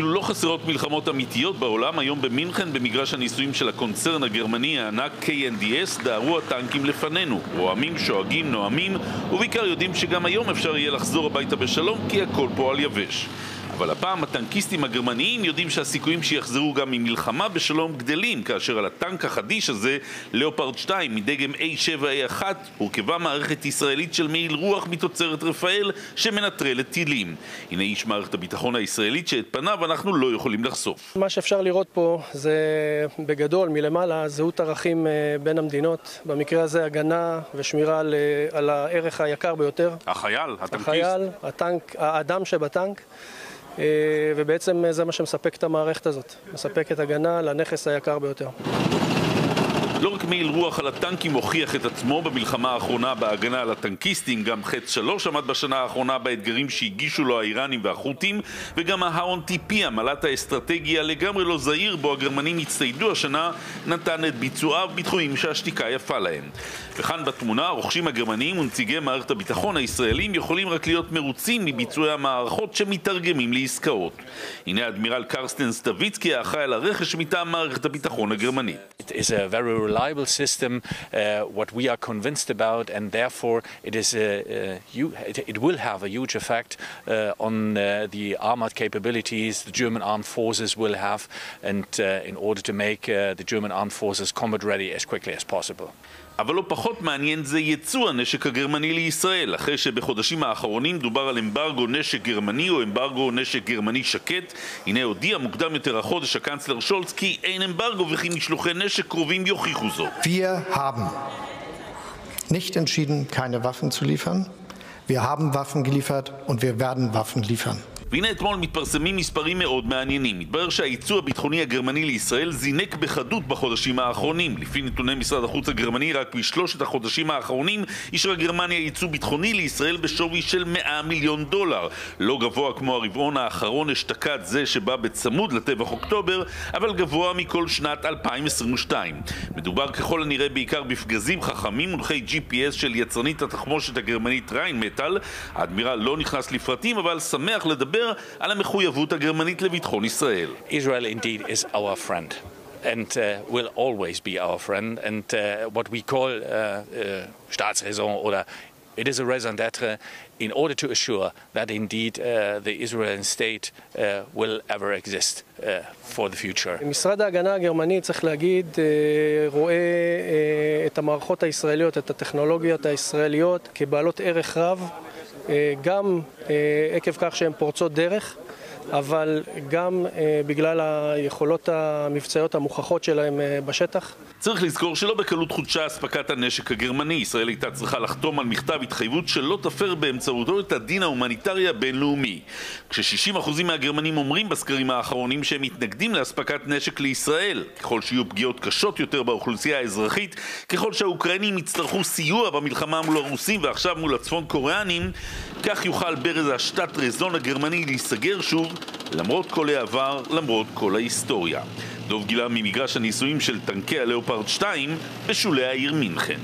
כאילו לא חסרות מלחמות אמיתיות בעולם, היום במינכן, במגרש הניסויים של הקונצרן הגרמני הענק KNDS, דהרו הטנקים לפנינו. רועמים, שואגים, נואמים, ובעיקר יודעים שגם היום אפשר יהיה לחזור הביתה בשלום, כי הכל פה על יבש. אבל הפעם הטנקיסטים הגרמניים יודעים שהסיכויים שיחזרו גם ממלחמה בשלום גדלים, כאשר על הטנק החדיש הזה, לאופרד 2 מדגם A7A1, הורכבה מערכת ישראלית של מעיל רוח מתוצרת רפאל שמנטרלת טילים. הנה איש מערכת הביטחון הישראלית שאת פניו אנחנו לא יכולים לחשוף. מה שאפשר לראות פה זה בגדול, מלמעלה, זהות ערכים אה, בין המדינות. במקרה הזה הגנה ושמירה על, אה, על הערך היקר ביותר. החייל, הטנקיסט. החייל, הטנק, האדם שבטנק. אה, ובעצם זה מה שמספק את המערכת הזאת, מספקת הגנה לנכס היקר ביותר. לא רק מעיל רוח על הטנקים הוכיח את עצמו במלחמה האחרונה בהגנה על הטנקיסטים, גם חץ שלוש עמד בשנה האחרונה באתגרים שהגישו לו האיראנים והחות'ים, וגם ההאון טיפי, המל"ט האסטרטגי הלגמרי לא זהיר בו הגרמנים הצטיידו השנה, נתן את ביצועיו בתחומים שהשתיקה יפה להם. וכאן בתמונה, הרוכשים הגרמניים ונציגי מערכת הביטחון הישראלים יכולים רק להיות מרוצים מביצועי המערכות שמתרגמים לעסקאות. הנה האדמירל קרסטן סטוויצקי האחראי על הרכש מטעם מערכת הביטחון הגרמנית. reliable system, uh, what we are convinced about, and therefore it is a, a it, it, will have a huge effect uh, on uh, the armored capabilities the German armed forces will have, and uh, in order to make uh, the German armed forces combat ready as quickly as possible. אבל לא פחות מעניין זה ייצוא הנשק הגרמני לישראל, אחרי שבחודשים האחרונים דובר על אמברגו נשק גרמני או אמברגו נשק גרמני שקט. הנה הודיע מוקדם יותר החודש הקנצלר שולץ כי אין אמברגו וכי משלוחי נשק קרובים יוכיחו זאת. Wir haben nicht entschieden, keine Waffen zu liefern. Wir haben Waffen geliefert und wir werden Waffen liefern. והנה אתמול מתפרסמים מספרים מאוד מעניינים. מתברר שהייצוא הביטחוני הגרמני לישראל זינק בחדות בחודשים האחרונים. לפי נתוני משרד החוץ הגרמני, רק בשלושת החודשים האחרונים אישרה גרמניה ייצוא ביטחוני לישראל בשווי של 100 מיליון דולר. לא גבוה כמו הרבעון האחרון אשתקד זה שבא בצמוד לטבח אוקטובר, אבל גבוה מכל שנת 2022. מדובר ככל הנראה בעיקר בפגזים חכמים מונחי GPS של יצרנית התחמושת הגרמנית ריינמטאל. האדמירל לא נכנס לפרטים, אבל שמח לדבר לדבר על המחויבות הגרמנית לביטחון ישראל. Israel indeed is our friend. and uh, will always be our friend. And uh, what we call uh, uh, Staatsräson oder it is a raison d'être in order to assure that indeed uh, the Israeli state uh, will ever exist uh, for the future. משרד ההגנה הגרמני, צריך להגיד, רואה את המערכות הישראליות, את הטכנולוגיות הישראליות כבעלות ערך רב. גם עקב כך שהן פורצות דרך, אבל גם בגלל היכולות המבצעיות המוכחות שלהם בשטח. צריך לזכור שלא בקלות חודשה אספקת הנשק הגרמני. ישראל הייתה צריכה לחתום על מכתב התחייבות שלא תפר באמצעותו את הדין ההומניטרי הבינלאומי. כש-60% מהגרמנים אומרים בסקרים האחרונים שהם מתנגדים לאספקת נשק לישראל. ככל שיהיו פגיעות קשות יותר באוכלוסייה האזרחית, ככל שהאוקראינים יצטרכו סיוע במלחמה מול הרוסים ועכשיו מול הצפון קוריאנים, כך יוכל ברז השטאט רזון הגרמני להיסגר שוב, למרות כל העבר, למרות כל ההיסטוריה. דוב גילה ממגרש הניסויים של טנקי הלאופרד 2 בשולי העיר מינכן.